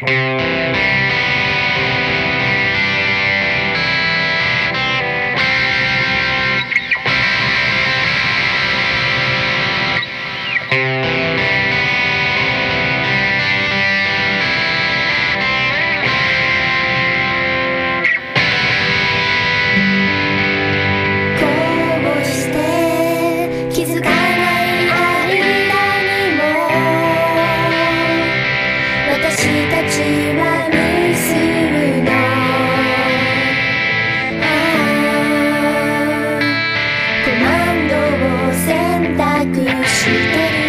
Música 選択してる